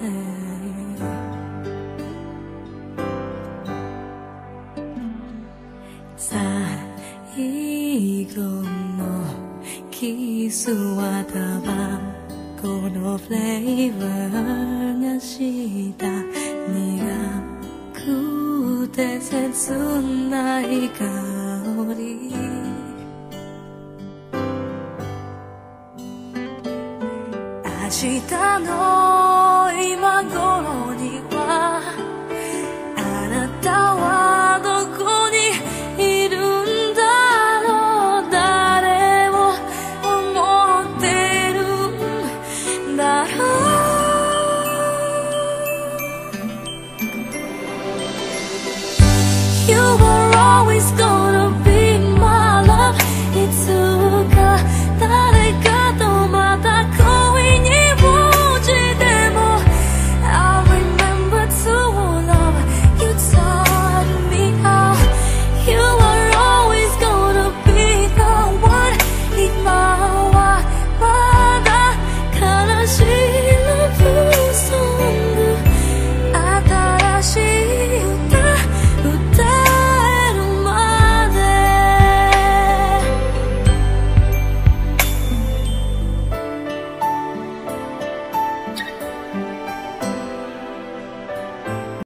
最後のキスはタバコのフレーバーがした苦くて切ない香り。明日の会吗？